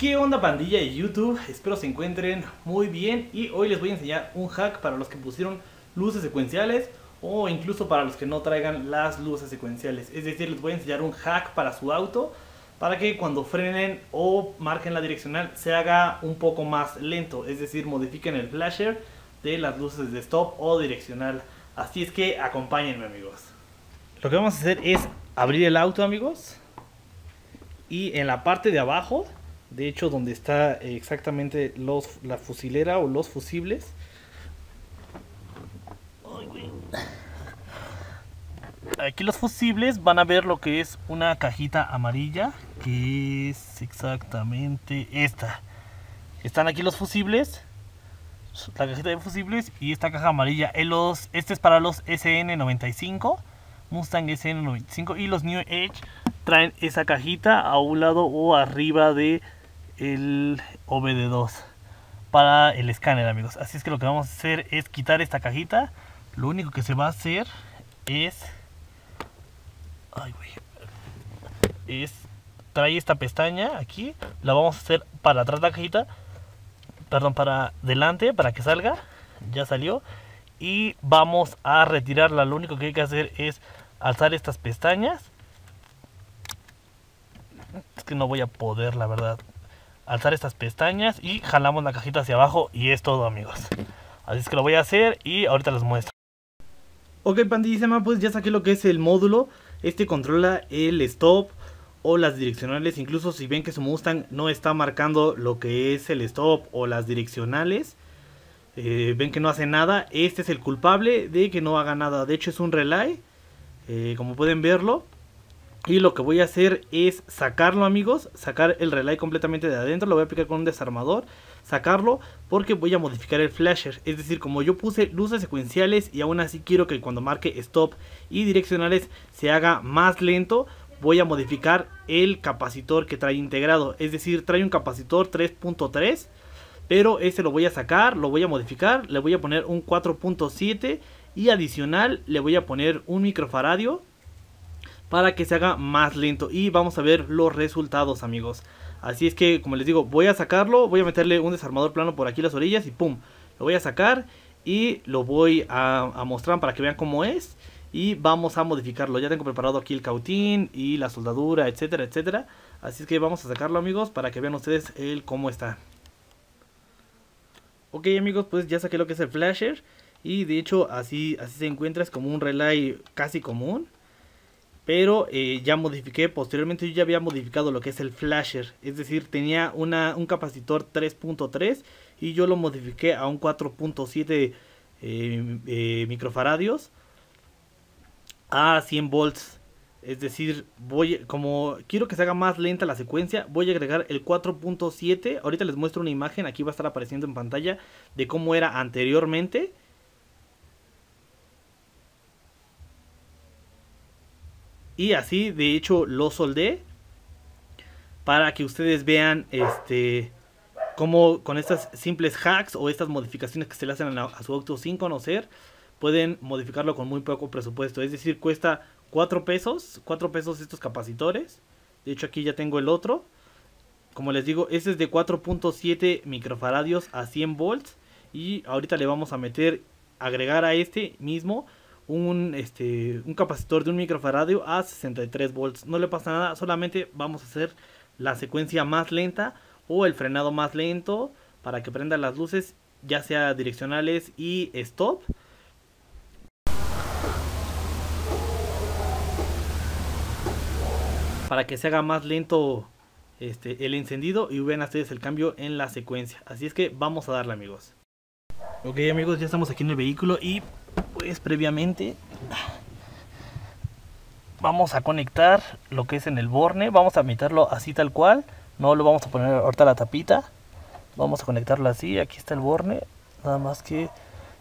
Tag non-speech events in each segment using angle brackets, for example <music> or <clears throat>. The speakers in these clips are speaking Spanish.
¿Qué onda pandilla de YouTube? Espero se encuentren muy bien y hoy les voy a enseñar un hack para los que pusieron luces secuenciales o incluso para los que no traigan las luces secuenciales. Es decir, les voy a enseñar un hack para su auto para que cuando frenen o marquen la direccional se haga un poco más lento. Es decir, modifiquen el flasher de las luces de stop o direccional. Así es que acompáñenme amigos. Lo que vamos a hacer es abrir el auto amigos y en la parte de abajo de hecho donde está exactamente los, la fusilera o los fusibles. Aquí los fusibles van a ver lo que es una cajita amarilla, que es exactamente esta. Están aquí los fusibles, la cajita de fusibles y esta caja amarilla. Los, este es para los SN95, Mustang SN95 y los New Edge traen esa cajita a un lado o arriba de el OBD2 para el escáner amigos. Así es que lo que vamos a hacer es quitar esta cajita. Lo único que se va a hacer es ay, es trae esta pestaña aquí. La vamos a hacer para atrás de la cajita perdón para delante para que salga. Ya salió. Y vamos a retirarla. Lo único que hay que hacer es alzar estas pestañas. Es que no voy a poder la verdad alzar estas pestañas y jalamos la cajita hacia abajo y es todo amigos. Así es que lo voy a hacer y ahorita les muestro. Ok pandillísima, pues ya saqué lo que es el módulo. Este controla el stop o las direccionales. Incluso si ven que su Mustang no está marcando lo que es el stop o las direccionales. Eh, ven que no hace nada. Este es el culpable de que no haga nada. De hecho es un relay. Eh, como pueden verlo. Y lo que voy a hacer es sacarlo amigos, sacar el relay completamente de adentro, lo voy a aplicar con un desarmador, sacarlo porque voy a modificar el flasher. Es decir, como yo puse luces secuenciales y aún así quiero que cuando marque stop y direccionales se haga más lento, voy a modificar el capacitor que trae integrado. Es decir, trae un capacitor 3.3, pero ese lo voy a sacar, lo voy a modificar, le voy a poner un 4.7 y adicional le voy a poner un microfaradio para que se haga más lento. Y vamos a ver los resultados amigos. Así es que como les digo voy a sacarlo voy a meterle un desarmador plano por aquí las orillas y pum lo voy a sacar y lo voy a, mostrar para que vean cómo es. Y vamos a modificarlo. Ya tengo preparado aquí el cautín y la soldadura etcétera etcétera. Así es que vamos a sacarlo amigos para que vean ustedes el cómo está. Ok amigos pues ya saqué lo que es el flasher. Y de hecho así así se encuentra. Es como un relay casi común pero eh, ya modifiqué, posteriormente yo ya había modificado lo que es el flasher, es decir, tenía una, un capacitor 3.3 y yo lo modifiqué a un 4.7 eh, eh, microfaradios a 100 volts. Es decir, voy como quiero que se haga más lenta la secuencia, voy a agregar el 4.7. Ahorita les muestro una imagen, aquí va a estar apareciendo en pantalla de cómo era anteriormente. Y así, de hecho, lo soldé para que ustedes vean este cómo con estas simples hacks o estas modificaciones que se le hacen a, su auto sin conocer, pueden modificarlo con muy poco presupuesto. Es decir, cuesta 4 pesos, 4 pesos estos capacitores. De hecho, aquí ya tengo el otro. Como les digo, este es de 4.7 microfaradios a 100 volts. Y ahorita le vamos a meter, agregar a este mismo un, este, un capacitor de un microfaradio a 63 volts. No le pasa nada, solamente vamos a hacer la secuencia más lenta o el frenado más lento para que prenda las luces, ya sea direccionales y stop. Para que se haga más lento este, el encendido y vean ustedes el cambio en la secuencia. Así es que vamos a darle amigos. Ok amigos, ya estamos aquí en el vehículo y pues previamente vamos a conectar lo que es en el borne. Vamos a meterlo así tal cual. No lo vamos a poner ahorita la tapita. Vamos a conectarlo así. Aquí está el borne. Nada más que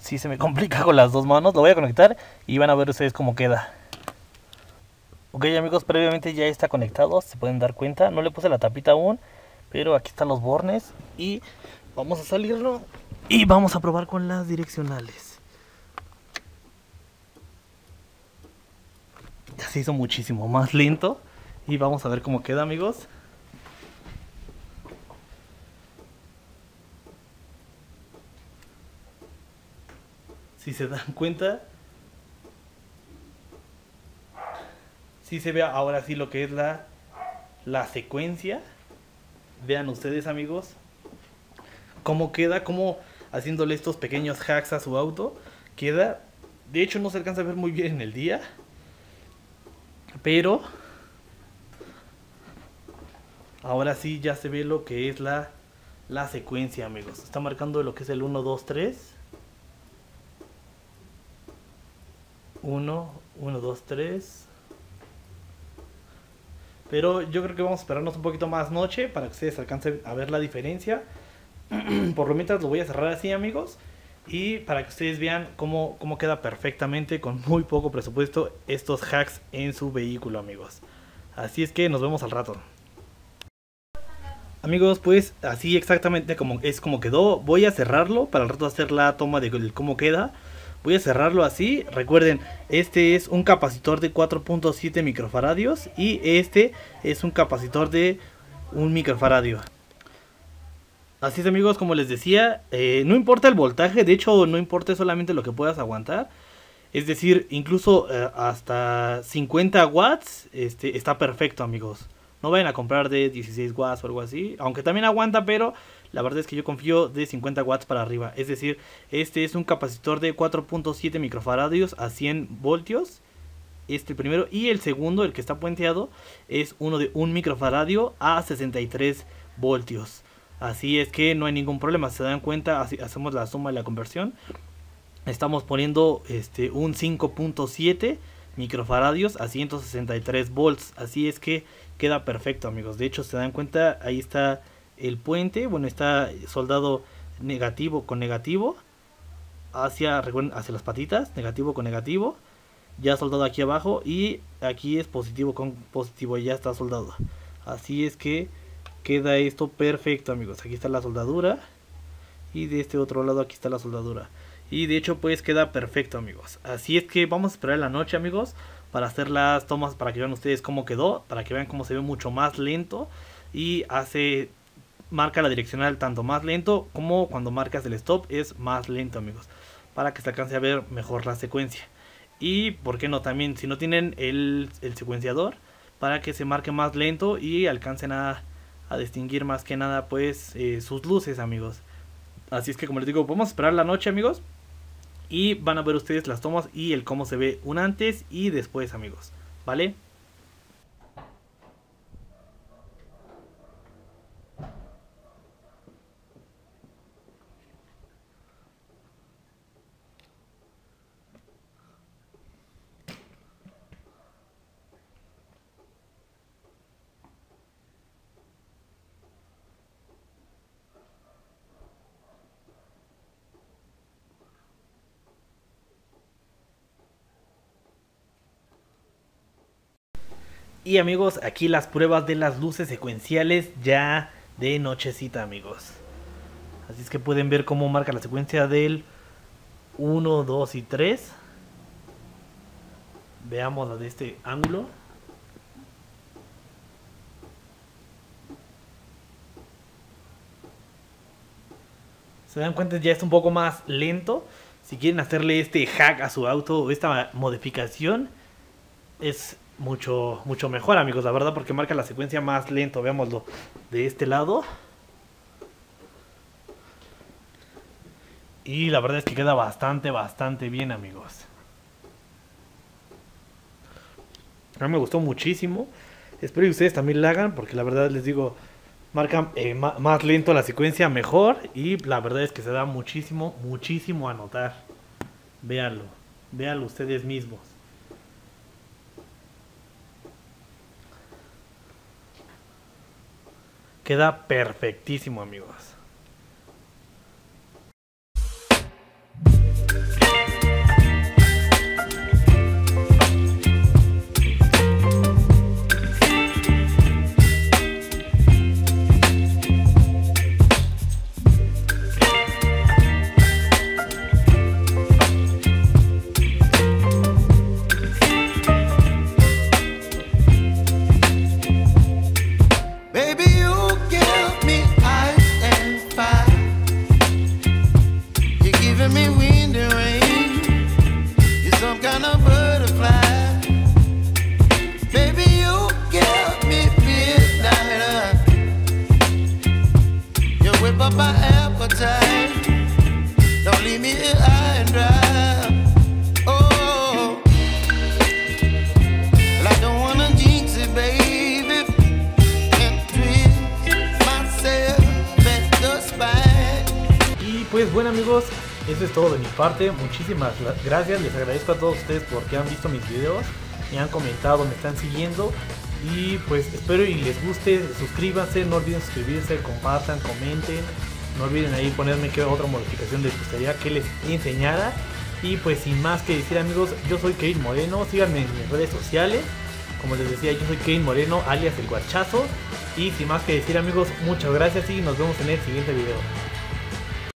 si se me <laughs> complica con las dos manos. Lo voy a conectar y van a ver ustedes cómo queda. Ok amigos, previamente ya está conectado. Se pueden dar cuenta. No le puse la tapita aún. Pero aquí están los bornes. Y Vamos a salirlo y vamos a probar con las direccionales. Ya se hizo muchísimo más lento y vamos a ver cómo queda amigos. Si se dan cuenta, si se ve ahora sí lo que es la, la secuencia. Vean ustedes amigos cómo queda, cómo haciéndole estos pequeños hacks a su auto, queda, de hecho no se alcanza a ver muy bien en el día, pero ahora sí ya se ve lo que es la, la secuencia amigos, está marcando lo que es el 1, 2, 3, 1, 1, 2, 3, pero yo creo que vamos a esperarnos un poquito más noche para que ustedes alcancen a ver la diferencia. <clears throat> Por lo mientras lo voy a cerrar así, amigos. Y para que ustedes vean cómo, cómo queda perfectamente con muy poco presupuesto estos hacks en su vehículo, amigos. Así es que nos vemos al rato. Amigos, pues así exactamente como es como quedó. Voy a cerrarlo para al rato hacer la toma de cómo queda. Voy a cerrarlo así. Recuerden, este es un capacitor de 4.7 microfaradios y este es un capacitor de un microfaradio. Así es amigos, como les decía, eh, no importa el voltaje, de hecho no importa solamente lo que puedas aguantar. Es decir, incluso eh, hasta 50 watts este, está perfecto amigos. No vayan a comprar de 16 watts o algo así, aunque también aguanta, pero la verdad es que yo confío de 50 watts para arriba. Es decir, este es un capacitor de 4.7 microfaradios a 100 voltios. Este primero y el segundo, el que está puenteado, es uno de 1 microfaradio a 63 voltios. Así es que no hay ningún problema, se dan cuenta, así hacemos la suma y la conversión. Estamos poniendo este un 5.7 microfaradios a 163 volts. Así es que queda perfecto, amigos. De hecho, se dan cuenta, ahí está el puente, bueno, está soldado negativo con negativo hacia, hacia las patitas, negativo con negativo, ya soldado aquí abajo y aquí es positivo con positivo, ya está soldado. Así es que queda esto perfecto, amigos. Aquí está la soldadura y de este otro lado aquí está la soldadura. Y de hecho pues queda perfecto, amigos. Así es que vamos a esperar la noche, amigos, para hacer las tomas para que vean ustedes cómo quedó, para que vean cómo se ve mucho más lento y hace marca la direccional tanto más lento como cuando marcas el stop es más lento amigos para que se alcance a ver mejor la secuencia y por qué no también si no tienen el, secuenciador para que se marque más lento y alcancen a, distinguir más que nada pues eh, sus luces amigos. Así es que como les digo podemos esperar la noche amigos y van a ver ustedes las tomas y el cómo se ve un antes y después amigos vale Y amigos, aquí las pruebas de las luces secuenciales ya de nochecita amigos. Así es que pueden ver cómo marca la secuencia del 1, 2 y 3. Veamos la de este ángulo. Se dan cuenta ya es un poco más lento. Si quieren hacerle este hack a su auto o esta modificación, es mucho, mucho mejor, amigos, la verdad, porque marca la secuencia más lento. Veámoslo de este lado. Y la verdad es que queda bastante, bastante bien, amigos. A mí me gustó muchísimo. Espero que ustedes también la hagan, porque la verdad les digo, marca eh, más lento la secuencia, mejor. Y la verdad es que se da muchísimo, muchísimo a notar. Véanlo, véanlo ustedes mismos. Queda perfectísimo, amigos. Amigos, eso es todo de mi parte. Muchísimas gracias. Les agradezco a todos ustedes porque han visto mis videos, me han comentado, me están siguiendo. Y pues espero y les guste. Suscríbanse, no olviden suscribirse, compartan, comenten. No olviden ahí ponerme qué otra modificación les gustaría que les enseñara. Y pues sin más que decir amigos, yo soy Kevin Moreno. Síganme en mis redes sociales. Como les decía, yo soy Kevin Moreno, alias el guachazo. Y sin más que decir amigos, muchas gracias y nos vemos en el siguiente video.